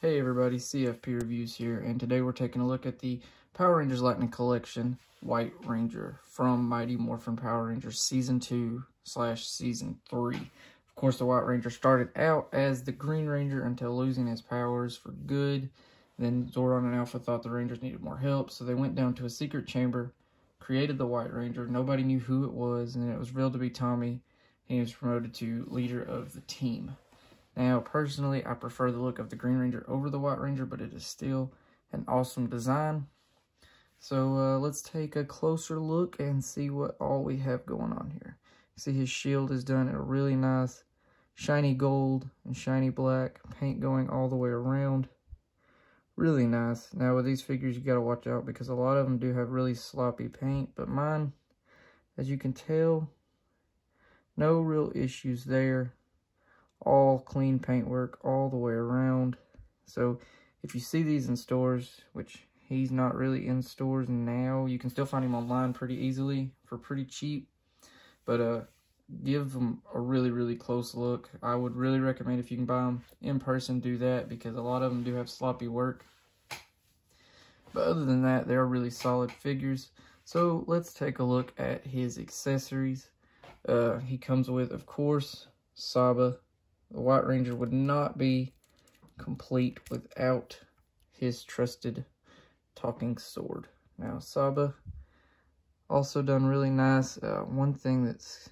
Hey everybody, CFP Reviews here, and today we're taking a look at the Power Rangers Lightning Collection White Ranger from Mighty Morphin Power Rangers Season 2 slash Season 3. Of course, the White Ranger started out as the Green Ranger until losing his powers for good. Then Zordon and Alpha thought the Rangers needed more help, so they went down to a secret chamber, created the White Ranger. Nobody knew who it was, and it was revealed to be Tommy, and he was promoted to leader of the team. Now, personally, I prefer the look of the Green Ranger over the White Ranger, but it is still an awesome design. So uh, let's take a closer look and see what all we have going on here. See his shield is done in a really nice shiny gold and shiny black paint going all the way around. Really nice. Now with these figures you got to watch out because a lot of them do have really sloppy paint, but mine, as you can tell, no real issues there all clean paintwork all the way around. So if you see these in stores, which he's not really in stores now, you can still find him online pretty easily for pretty cheap. But uh, give them a really, really close look. I would really recommend if you can buy them in person, do that because a lot of them do have sloppy work. But other than that, they're really solid figures. So let's take a look at his accessories. Uh, he comes with, of course, Saba the White Ranger would not be complete without his trusted talking sword. Now, Saba also done really nice. Uh, one thing that's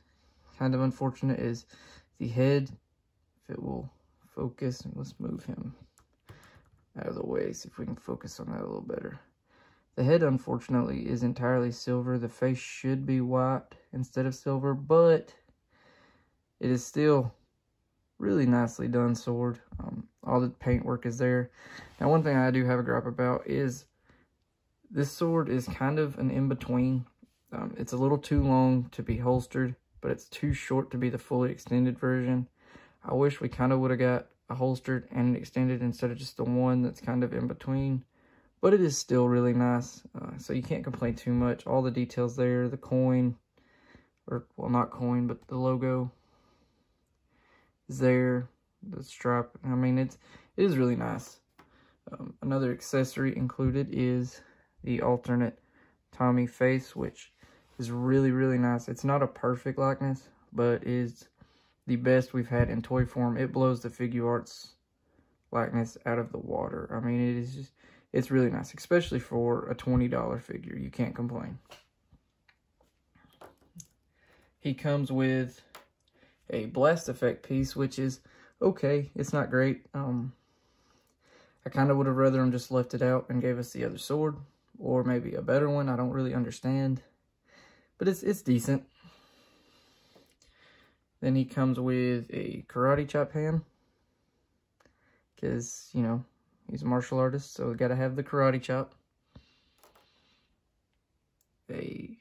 kind of unfortunate is the head. If it will focus, and let's move him out of the way, see if we can focus on that a little better. The head, unfortunately, is entirely silver. The face should be white instead of silver, but it is still really nicely done sword. Um, all the paintwork is there. Now, one thing I do have a gripe about is this sword is kind of an in-between. Um, it's a little too long to be holstered, but it's too short to be the fully extended version. I wish we kind of would have got a holstered and an extended instead of just the one that's kind of in between. But it is still really nice, uh, so you can't complain too much. All the details there, the coin, or, well, not coin, but the logo is there. The strap. I mean, it's it is really nice. Um, another accessory included is the alternate Tommy face, which is really, really nice. It's not a perfect likeness, but is the best we've had in toy form. It blows the Figuarts likeness out of the water. I mean, it is just, it's really nice, especially for a $20 figure. You can't complain. He comes with a blast effect piece, which is okay. It's not great. Um, I kind of would have rather them just left it out and gave us the other sword or maybe a better one. I don't really understand, but it's it's decent. Then he comes with a karate chop hand because, you know, he's a martial artist, so got to have the karate chop. A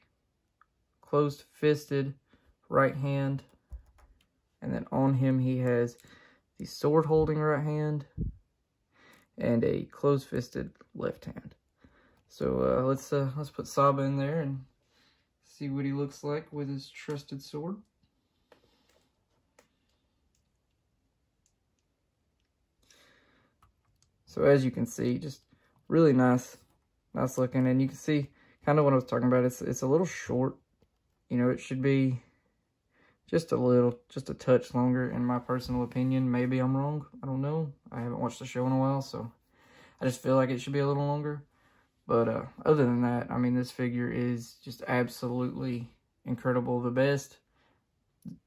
closed-fisted right hand and then on him, he has the sword holding right hand and a closed-fisted left hand. So uh, let's uh, let's put Saba in there and see what he looks like with his trusted sword. So as you can see, just really nice, nice looking. And you can see kind of what I was talking about. It's, it's a little short. You know, it should be just a little, just a touch longer in my personal opinion. Maybe I'm wrong. I don't know. I haven't watched the show in a while, so I just feel like it should be a little longer. But uh, other than that, I mean, this figure is just absolutely incredible. The best.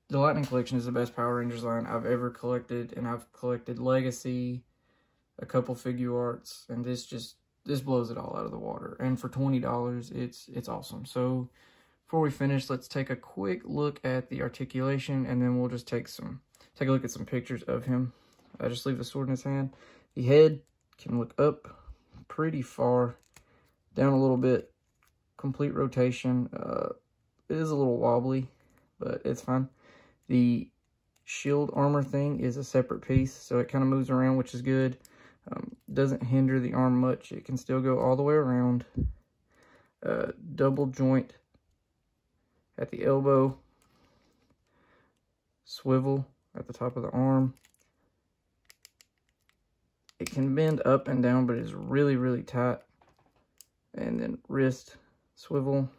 The Lightning Collection is the best Power Rangers line I've ever collected, and I've collected Legacy, a couple Figuarts, and this just, this blows it all out of the water. And for $20, it's, it's awesome. So, before we finish, let's take a quick look at the articulation, and then we'll just take some take a look at some pictures of him. I just leave the sword in his hand. The head can look up pretty far, down a little bit, complete rotation. Uh, it is a little wobbly, but it's fine. The shield armor thing is a separate piece, so it kind of moves around, which is good. Um, doesn't hinder the arm much. It can still go all the way around. Uh, double joint at the elbow, swivel at the top of the arm, it can bend up and down, but it's really, really tight. And then wrist swivel.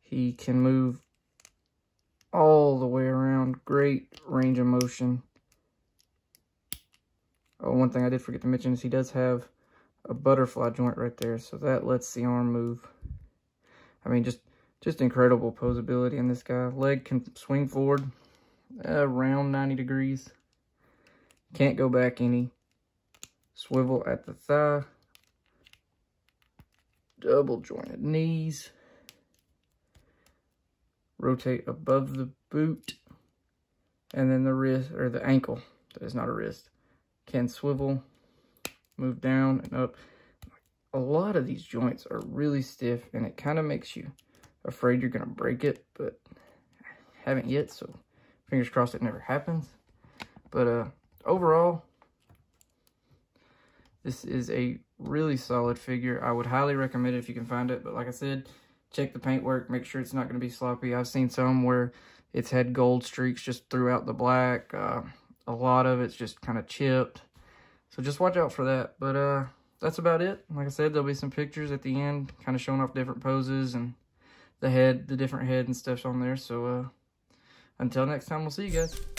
He can move all the way around. Great range of motion. Oh, one thing I did forget to mention is he does have a butterfly joint right there. So that lets the arm move. I mean, just just incredible posability in this guy. Leg can swing forward uh, around 90 degrees. Can't go back any. Swivel at the thigh. Double jointed knees. Rotate above the boot. And then the wrist, or the ankle, that is not a wrist, can swivel, move down and up. A lot of these joints are really stiff and it kind of makes you afraid you're going to break it, but haven't yet, so fingers crossed it never happens. But uh, overall, this is a really solid figure. I would highly recommend it if you can find it. But like I said, check the paintwork. Make sure it's not going to be sloppy. I've seen some where it's had gold streaks just throughout the black. Uh, a lot of it's just kind of chipped. So just watch out for that. But uh, that's about it. Like I said, there'll be some pictures at the end kind of showing off different poses and the head, the different head and stuff on there. So uh, until next time, we'll see you guys.